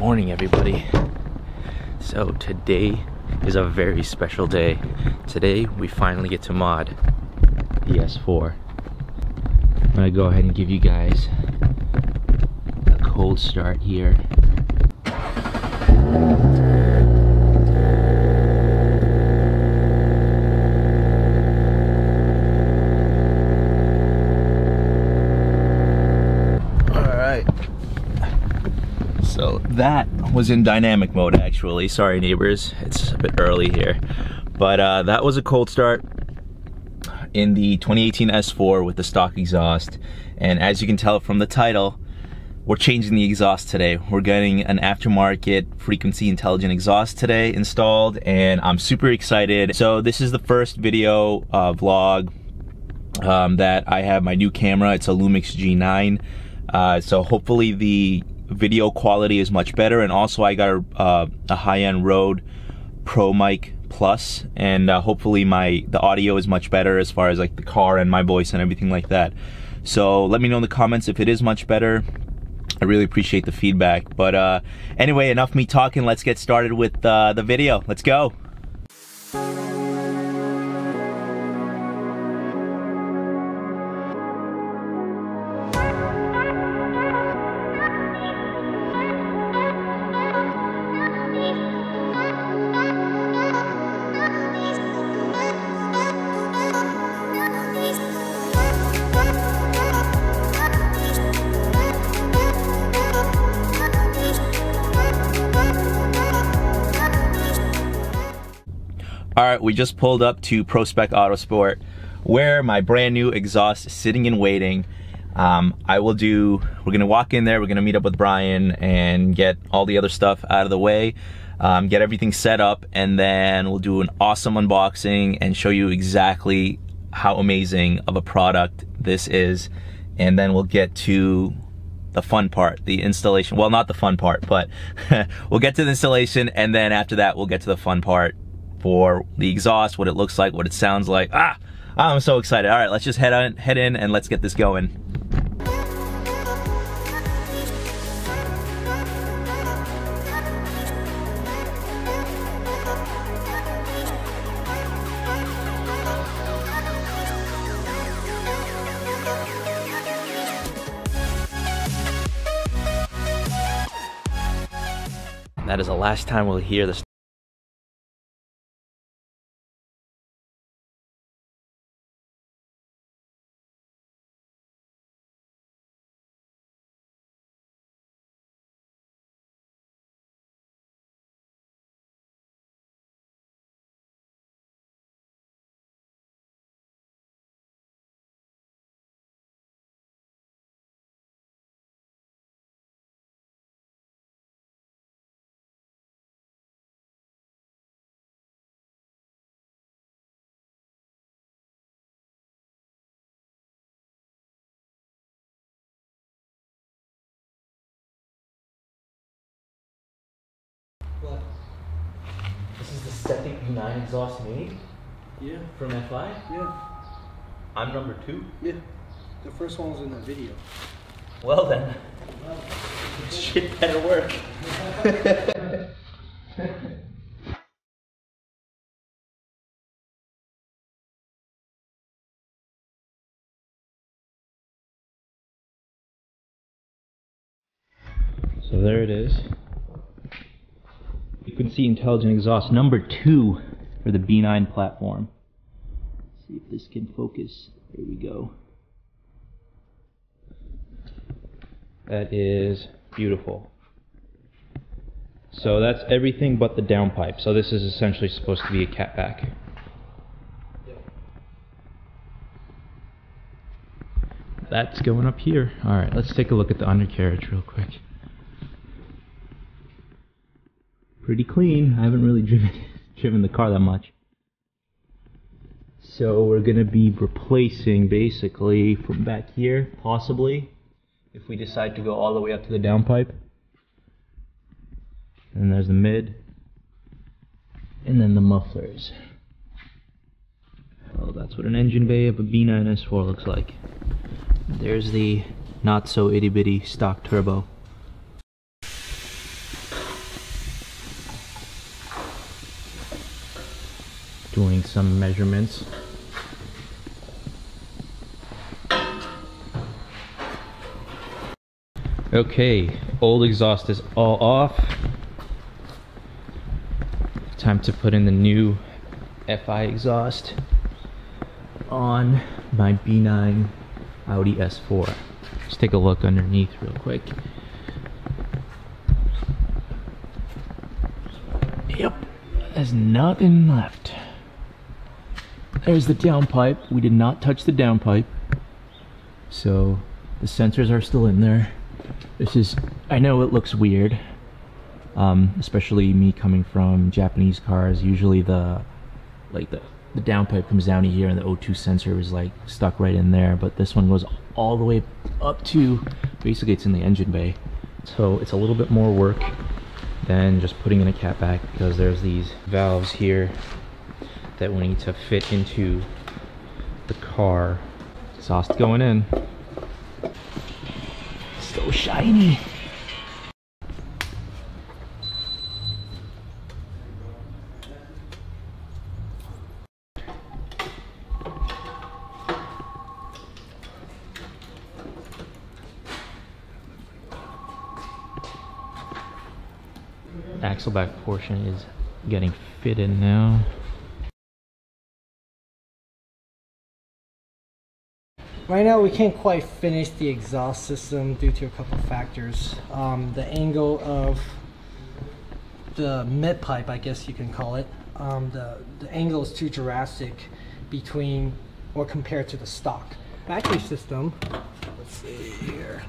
morning everybody. So today is a very special day. Today we finally get to mod the S4 I'm gonna go ahead and give you guys a cold start here So that was in dynamic mode actually. Sorry neighbors, it's a bit early here. But uh, that was a cold start in the 2018 S4 with the stock exhaust. And as you can tell from the title, we're changing the exhaust today. We're getting an aftermarket frequency intelligent exhaust today installed and I'm super excited. So this is the first video uh, vlog um, that I have my new camera. It's a Lumix G9. Uh, so hopefully the video quality is much better and also I got a, uh, a high-end Rode Pro Mic Plus and uh, hopefully my the audio is much better as far as like the car and my voice and everything like that. So let me know in the comments if it is much better. I really appreciate the feedback but uh, anyway enough me talking. Let's get started with uh, the video. Let's go All right, we just pulled up to Prospect Autosport where my brand new exhaust is sitting and waiting. Um, I will do, we're gonna walk in there, we're gonna meet up with Brian and get all the other stuff out of the way, um, get everything set up, and then we'll do an awesome unboxing and show you exactly how amazing of a product this is. And then we'll get to the fun part, the installation. Well, not the fun part, but we'll get to the installation and then after that, we'll get to the fun part for the exhaust, what it looks like, what it sounds like. Ah, I'm so excited. All right, let's just head on, head in and let's get this going. That is the last time we'll hear this Septic B9 exhaust made Yeah, from FI. yeah, I'm number two. yeah. The first one was in that video. Well then, shit better work. so there it is. See intelligent exhaust number two for the B9 platform. Let's see if this can focus. There we go. That is beautiful. So that's everything but the downpipe. So this is essentially supposed to be a catback. That's going up here. Alright, let's take a look at the undercarriage real quick. Pretty clean. I haven't really driven driven the car that much. So we're gonna be replacing basically from back here, possibly, if we decide to go all the way up to the downpipe. And there's the mid. And then the mufflers. Oh, that's what an engine bay of a B9 S4 looks like. There's the not so itty bitty stock turbo. Doing some measurements. Okay, old exhaust is all off. Time to put in the new FI exhaust on my B9 Audi S4. Let's take a look underneath real quick. Yep, there's nothing left. There's the downpipe. We did not touch the downpipe. So the sensors are still in there. This is, I know it looks weird, um, especially me coming from Japanese cars. Usually the, like the, the downpipe comes down to here and the O2 sensor is like stuck right in there. But this one goes all the way up to, basically it's in the engine bay. So it's a little bit more work than just putting in a catback because there's these valves here that we need to fit into the car. Exhaust going in. So shiny. Axle back portion is getting fitted now. Right now, we can't quite finish the exhaust system due to a couple factors. Um, the angle of the mid pipe, I guess you can call it, um, the, the angle is too drastic between or compared to the stock. Factory system, let's see here,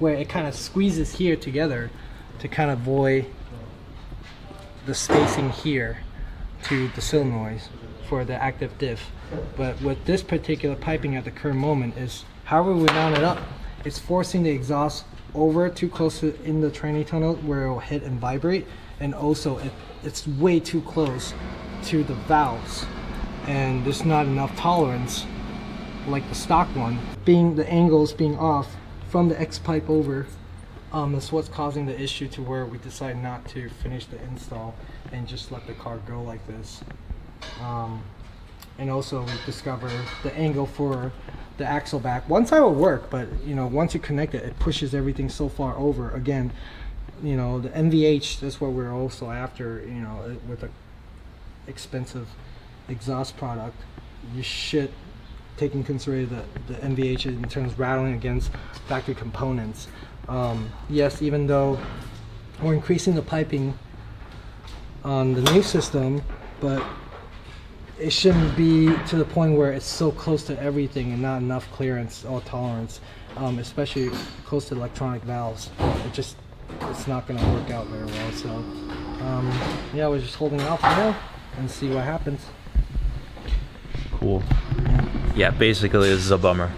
where it kind of squeezes here together to kind of avoid the spacing here to the solenoids for the active diff. But with this particular piping at the current moment is however we mount it up, it's forcing the exhaust over too close to in the training tunnel where it will hit and vibrate and also it, it's way too close to the valves and there's not enough tolerance like the stock one. Being the angles being off from the X pipe over um, is what's causing the issue to where we decide not to finish the install and just let the car go like this. Um, and also discover the angle for the axle back. One side will work, but you know once you connect it, it pushes everything so far over. Again, you know the NVH. That's what we're also after. You know with a expensive exhaust product, you should take in consideration the, the NVH in terms of rattling against factory components. Um, yes, even though we're increasing the piping on the new system, but it shouldn't be to the point where it's so close to everything and not enough clearance or tolerance, um, especially close to electronic valves. It just it's not going to work out very well. So um, yeah, we're just holding out for now and see what happens. Cool. Yeah, basically this is a bummer.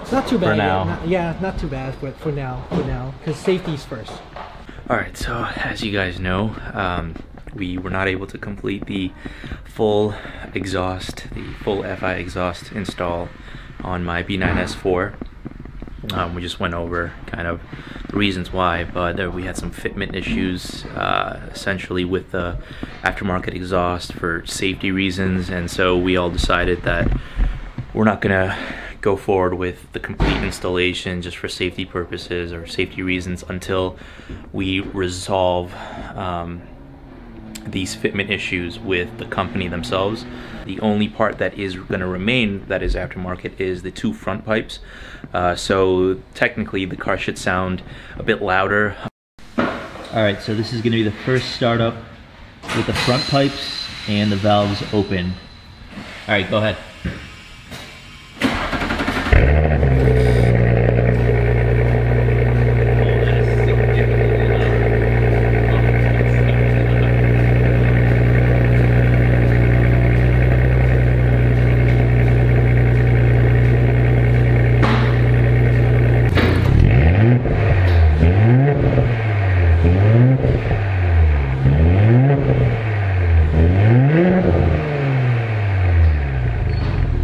It's not too bad. For yeah, now. not- Yeah, not too bad, but for now, for now, because safety's first. All right, so as you guys know, um, we were not able to complete the full exhaust, the full FI exhaust install on my B9S4. Um, we just went over kind of the reasons why, but we had some fitment issues uh, essentially with the aftermarket exhaust for safety reasons, and so we all decided that we're not gonna go forward with the complete installation just for safety purposes or safety reasons until we resolve um, these fitment issues with the company themselves. The only part that is going to remain that is aftermarket is the two front pipes. Uh, so technically, the car should sound a bit louder. All right, so this is going to be the first startup with the front pipes and the valves open. All right, go ahead.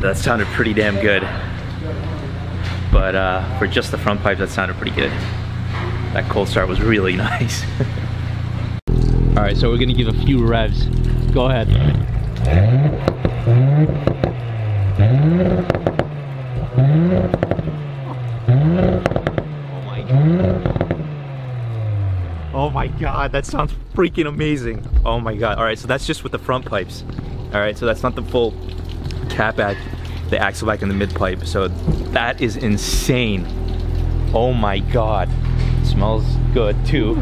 That sounded pretty damn good. But uh, for just the front pipe, that sounded pretty good. That cold start was really nice. All right, so we're gonna give a few revs. Go ahead. Oh my god. Oh my god, that sounds freaking amazing. Oh my god. All right, so that's just with the front pipes. All right, so that's not the full catback the axle back in the mid pipe. So that is insane. Oh my god. It smells good too.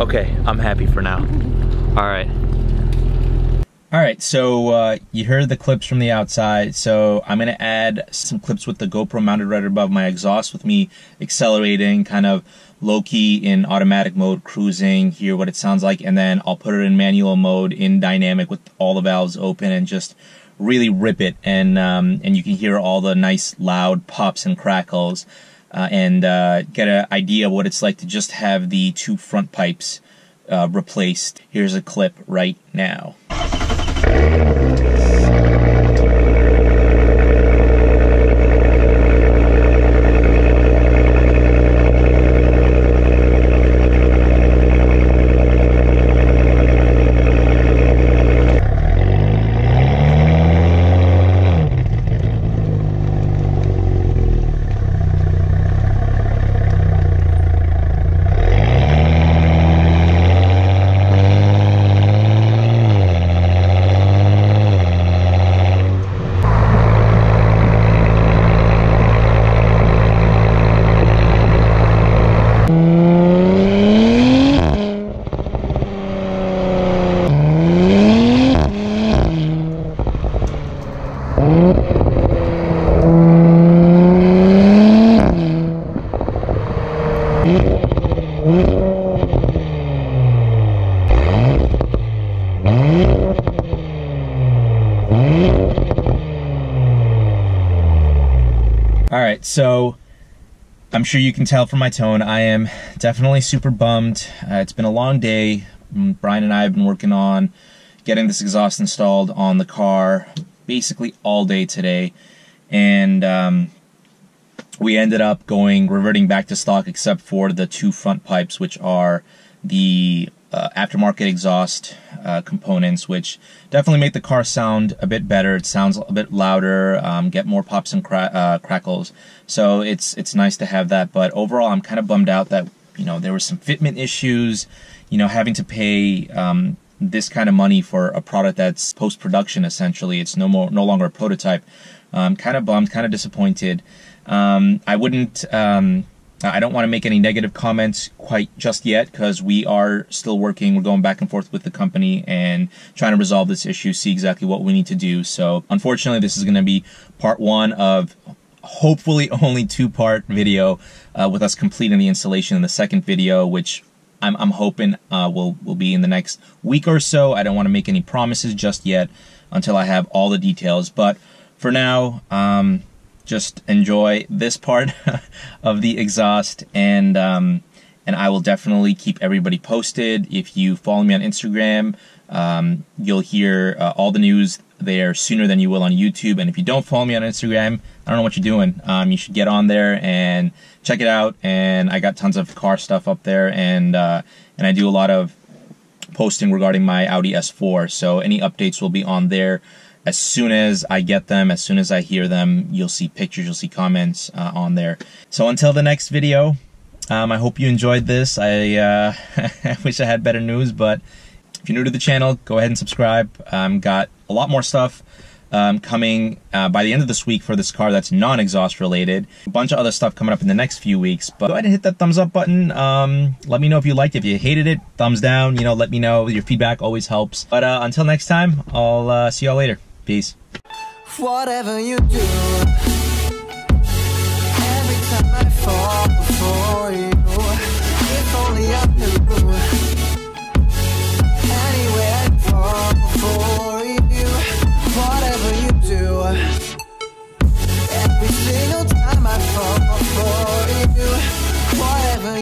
Okay, I'm happy for now. All right. All right, so uh, you heard the clips from the outside. So I'm gonna add some clips with the GoPro mounted right above my exhaust with me accelerating, kind of low key in automatic mode, cruising, hear what it sounds like, and then I'll put it in manual mode in dynamic with all the valves open and just really rip it. And um, and you can hear all the nice loud pops and crackles, uh, and uh, get an idea of what it's like to just have the two front pipes uh, replaced. Here's a clip right now. So I'm sure you can tell from my tone, I am definitely super bummed. Uh, it's been a long day. Mm, Brian and I have been working on getting this exhaust installed on the car basically all day today. And um, we ended up going, reverting back to stock except for the two front pipes, which are the uh, aftermarket exhaust uh, components, which definitely make the car sound a bit better. It sounds a bit louder, um, get more pops and cra- uh, crackles. So it's it's nice to have that. But overall, I'm kind of bummed out that you know there were some fitment issues. You know, having to pay um, this kind of money for a product that's post production essentially. It's no more no longer a prototype. I'm kind of bummed, kind of disappointed. Um, I wouldn't. I don't want to make any negative comments quite just yet because we are still working. We're going back and forth with the company and trying to resolve this issue, see exactly what we need to do. So, unfortunately, this is going to be part one of hopefully only two part video uh, with us completing the installation in the second video, which I'm, I'm hoping uh, will will be in the next week or so. I don't want to make any promises just yet until I have all the details. But for now, um, just enjoy this part of the exhaust and um, and I will definitely keep everybody posted. If you follow me on Instagram, um, you'll hear uh, all the news there sooner than you will on YouTube. And if you don't follow me on Instagram, I don't know what you're doing. Um, you should get on there and check it out. And I got tons of car stuff up there, and uh, and I do a lot of posting regarding my Audi S4. So any updates will be on there as soon as I get them, as soon as I hear them, you'll see pictures, you'll see comments uh, on there. So until the next video, um, I hope you enjoyed this. I, uh, wish I had better news, but if you're new to the channel, go ahead and subscribe. Um, got a lot more stuff um, coming uh, by the end of this week for this car that's non-exhaust related. A bunch of other stuff coming up in the next few weeks. But go ahead and hit that thumbs up button. Um, let me know if you liked it. If you hated it, thumbs down. You know, let me know. Your feedback always helps. But uh, until next time, I'll uh, see y'all later. Peace. Whatever you do, every time I fall you, if only I knew. Anywhere I fall you, whatever you do, every single time I fall you, whatever.